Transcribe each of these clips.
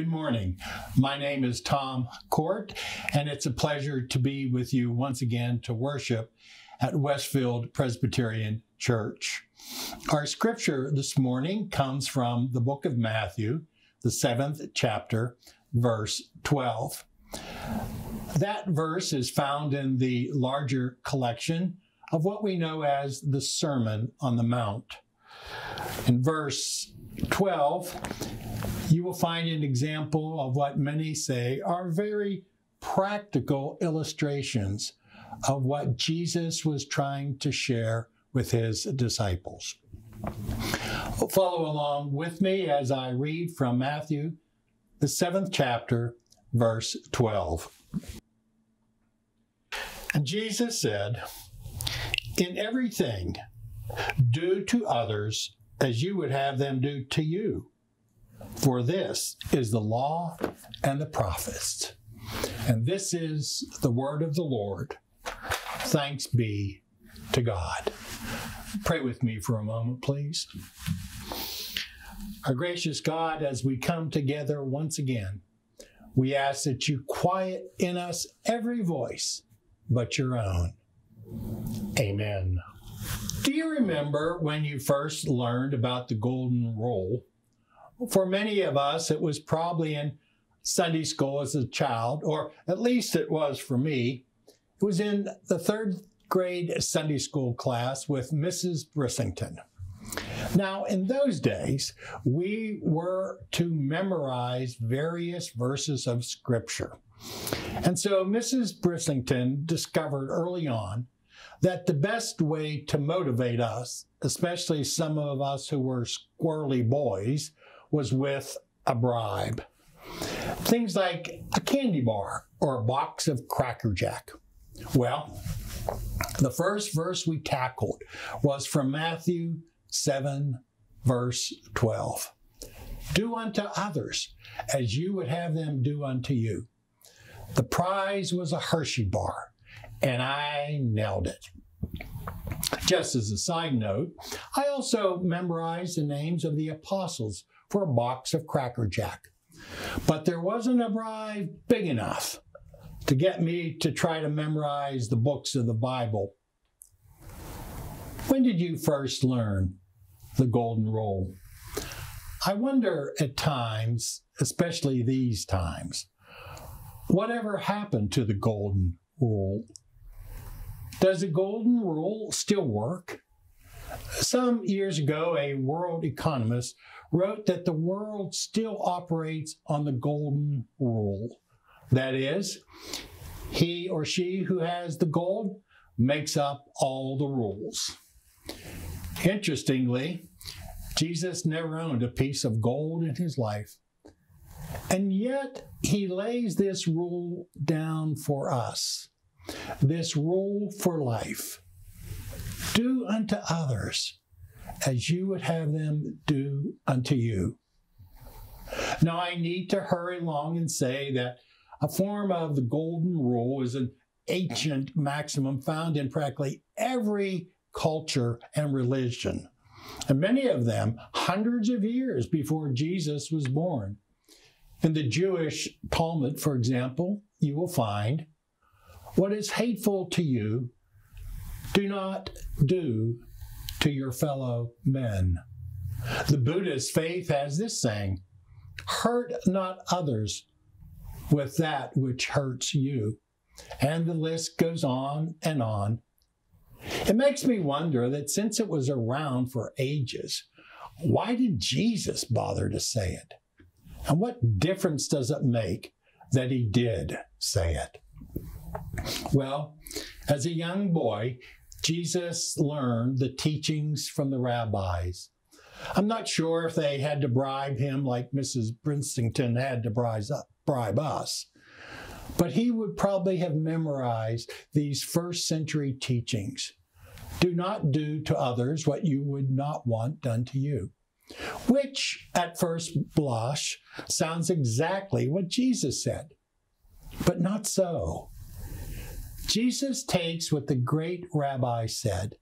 Good morning. My name is Tom Kort, and it's a pleasure to be with you once again to worship at Westfield Presbyterian Church. Our scripture this morning comes from the book of Matthew, the seventh chapter, verse 12. That verse is found in the larger collection of what we know as the Sermon on the Mount. In verse 12, you will find an example of what many say are very practical illustrations of what Jesus was trying to share with his disciples. Follow along with me as I read from Matthew, the seventh chapter, verse 12. And Jesus said, In everything, do to others as you would have them do to you. For this is the law and the prophets. And this is the word of the Lord. Thanks be to God. Pray with me for a moment, please. Our gracious God, as we come together once again, we ask that you quiet in us every voice but your own. Amen. Do you remember when you first learned about the Golden Rule? For many of us, it was probably in Sunday school as a child, or at least it was for me. It was in the third grade Sunday school class with Mrs. Brissington. Now, in those days, we were to memorize various verses of Scripture. And so Mrs. Brissington discovered early on that the best way to motivate us, especially some of us who were squirrely boys, was with a bribe. Things like a candy bar or a box of Cracker Jack. Well, the first verse we tackled was from Matthew 7, verse 12. Do unto others as you would have them do unto you. The prize was a Hershey bar and I nailed it. Just as a side note, I also memorized the names of the apostles for a box of Cracker Jack. But there wasn't a bribe big enough to get me to try to memorize the books of the Bible. When did you first learn the Golden Rule? I wonder at times, especially these times, whatever happened to the Golden Rule? Does the golden rule still work? Some years ago, a world economist wrote that the world still operates on the golden rule. That is, he or she who has the gold makes up all the rules. Interestingly, Jesus never owned a piece of gold in his life. And yet, he lays this rule down for us this rule for life do unto others as you would have them do unto you. Now, I need to hurry along and say that a form of the golden rule is an ancient maximum found in practically every culture and religion, and many of them hundreds of years before Jesus was born. In the Jewish Talmud, for example, you will find what is hateful to you, do not do to your fellow men. The Buddhist faith has this saying hurt not others with that which hurts you. And the list goes on and on. It makes me wonder that since it was around for ages, why did Jesus bother to say it? And what difference does it make that he did say it? Well, as a young boy, Jesus learned the teachings from the rabbis. I'm not sure if they had to bribe him like Mrs. Brissington had to bribe us, but he would probably have memorized these first century teachings. Do not do to others what you would not want done to you. Which, at first blush, sounds exactly what Jesus said. But not so. Jesus takes what the great rabbi said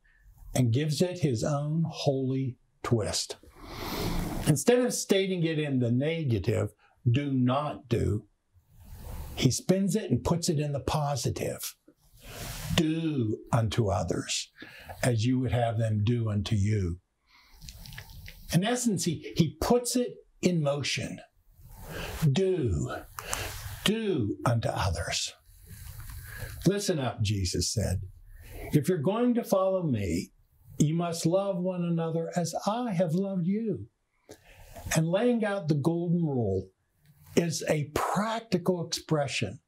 and gives it his own holy twist. Instead of stating it in the negative, do not do, he spins it and puts it in the positive. Do unto others as you would have them do unto you. In essence, he, he puts it in motion. Do, do unto others. Listen up, Jesus said. If you're going to follow me, you must love one another as I have loved you. And laying out the golden rule is a practical expression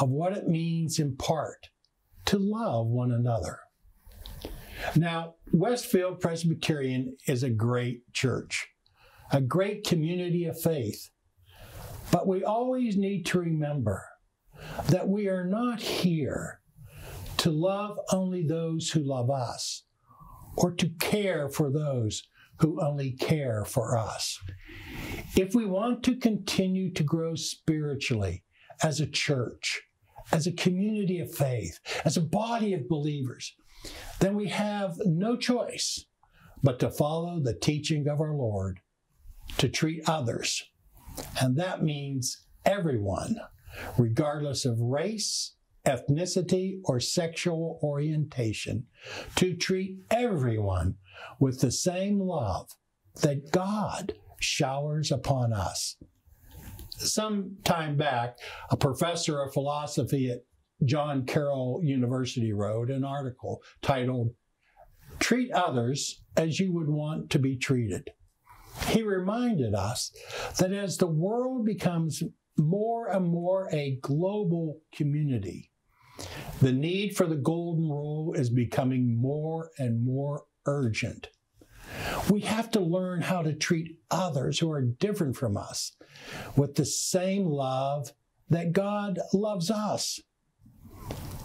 of what it means in part to love one another. Now, Westfield Presbyterian is a great church, a great community of faith. But we always need to remember that we are not here to love only those who love us or to care for those who only care for us. If we want to continue to grow spiritually as a church, as a community of faith, as a body of believers, then we have no choice but to follow the teaching of our Lord, to treat others. And that means everyone, regardless of race, ethnicity, or sexual orientation, to treat everyone with the same love that God showers upon us. Some time back, a professor of philosophy at John Carroll University wrote an article titled, Treat Others as You Would Want to Be Treated. He reminded us that as the world becomes more and more a global community, the need for the golden rule is becoming more and more urgent. We have to learn how to treat others who are different from us with the same love that God loves us.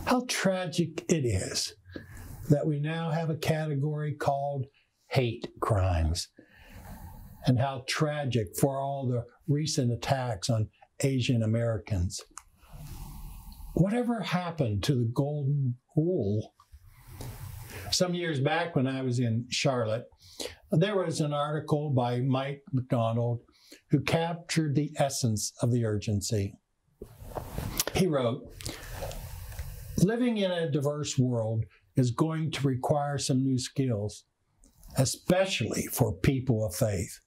How tragic it is that we now have a category called hate crimes, and how tragic for all the recent attacks on Asian Americans. Whatever happened to the golden rule? Some years back, when I was in Charlotte, there was an article by Mike McDonald who captured the essence of the urgency. He wrote, living in a diverse world is going to require some new skills, especially for people of faith.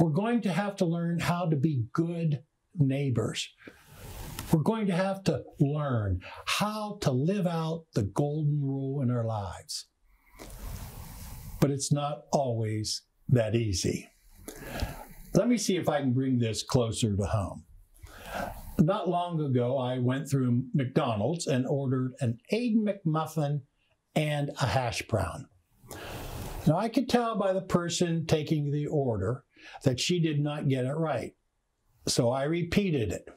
We're going to have to learn how to be good neighbors. We're going to have to learn how to live out the golden rule in our lives. But it's not always that easy. Let me see if I can bring this closer to home not long ago, I went through McDonald's and ordered an Egg McMuffin and a hash brown. Now, I could tell by the person taking the order that she did not get it right. So I repeated it.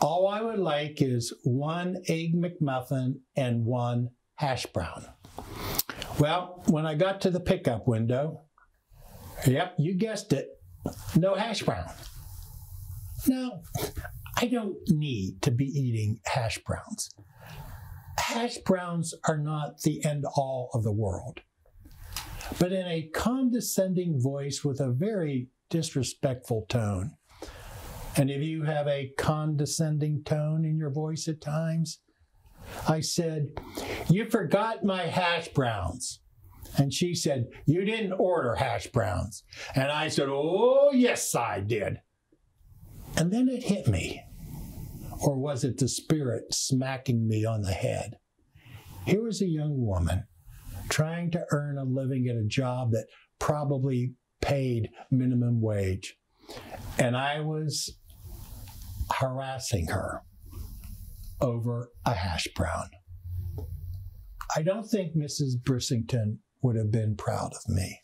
All I would like is one Egg McMuffin and one hash brown. Well, when I got to the pickup window, yep, you guessed it, no hash brown. Now, I don't need to be eating hash browns. Hash browns are not the end all of the world. But in a condescending voice with a very disrespectful tone, and if you have a condescending tone in your voice at times, I said, You forgot my hash browns. And she said, You didn't order hash browns. And I said, Oh, yes, I did. And then it hit me. Or was it the Spirit smacking me on the head? Here was a young woman trying to earn a living at a job that probably paid minimum wage. And I was harassing her over a hash brown. I don't think Mrs. Brissington would have been proud of me.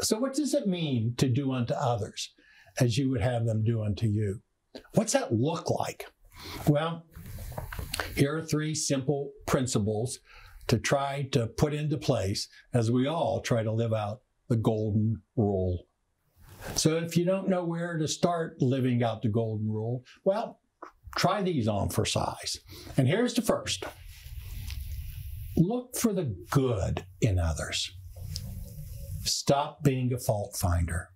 So, what does it mean to do unto others as you would have them do unto you? What's that look like? Well, here are three simple principles to try to put into place as we all try to live out the golden rule. So if you don't know where to start living out the golden rule, well, try these on for size. And here's the first look for the good in others. Stop being a fault finder.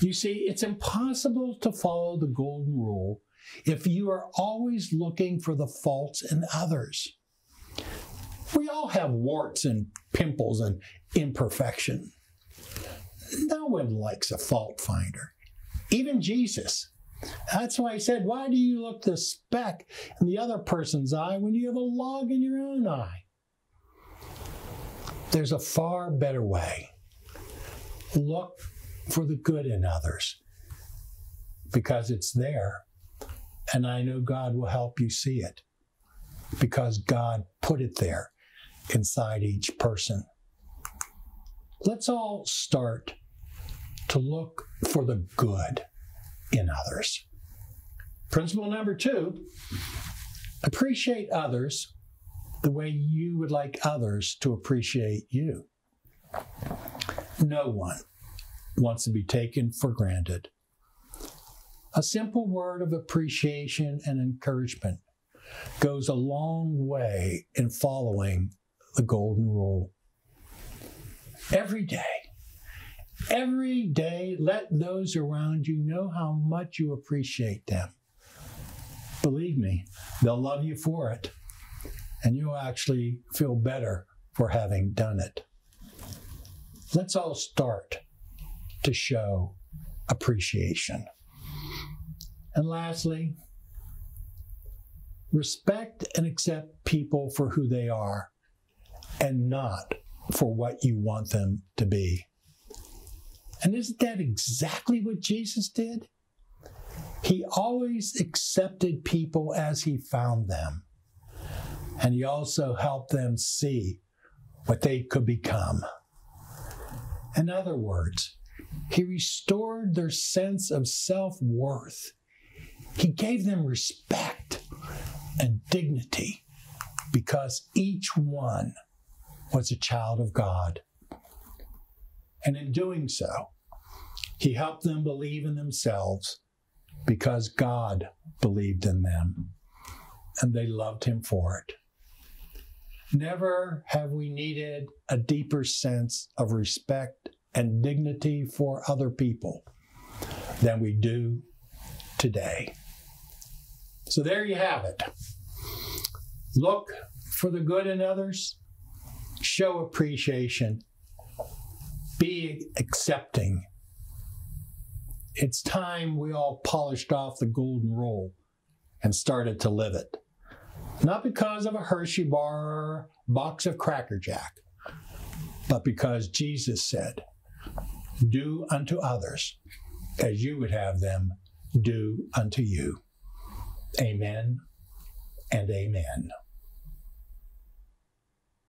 You see, it's impossible to follow the golden rule if you are always looking for the faults in others. We all have warts and pimples and imperfection. One likes a fault finder, even Jesus. That's why he said, Why do you look the speck in the other person's eye when you have a log in your own eye? There's a far better way. Look for the good in others because it's there. And I know God will help you see it because God put it there inside each person. Let's all start to look for the good in others. Principle number two appreciate others the way you would like others to appreciate you. No one wants to be taken for granted. A simple word of appreciation and encouragement goes a long way in following the golden rule. Every day, every day, let those around you know how much you appreciate them. Believe me, they'll love you for it, and you'll actually feel better for having done it. Let's all start to show appreciation. And lastly, respect and accept people for who they are and not for what you want them to be. And isn't that exactly what Jesus did? He always accepted people as he found them. And he also helped them see what they could become. In other words, he restored their sense of self worth. He gave them respect and dignity because each one was a child of God. And in doing so, he helped them believe in themselves because God believed in them and they loved him for it. Never have we needed a deeper sense of respect and dignity for other people than we do today. So there you have it. Look for the good in others, show appreciation, be accepting. It's time we all polished off the golden rule and started to live it. Not because of a Hershey bar or box of Cracker Jack, but because Jesus said, Do unto others as you would have them do unto you. Amen and amen.